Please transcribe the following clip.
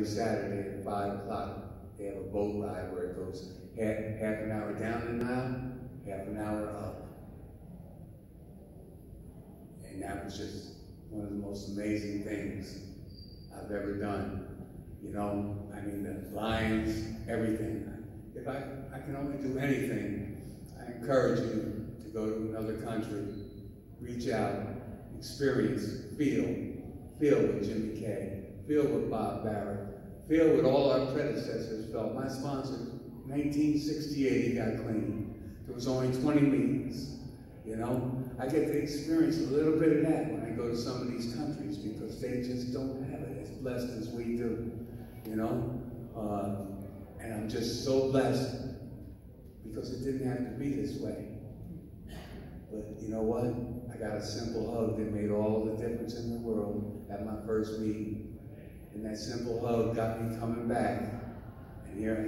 every Saturday at 5 o'clock. They have a boat ride where it goes half, half an hour down the Nile, half an hour up. And that was just one of the most amazing things I've ever done. You know, I mean, the lines, everything. If I, I can only do anything, I encourage you to go to another country, reach out, experience, feel, feel with Jimmy K, feel with Bob Barrett, filled with all our predecessors felt. My sponsor, 1968, he got clean. There was only 20 meetings, you know? I get to experience a little bit of that when I go to some of these countries because they just don't have it as blessed as we do, you know? Uh, and I'm just so blessed because it didn't have to be this way. But you know what? I got a simple hug that made all the difference in the world at my first meeting. And that simple hug got me coming back. And here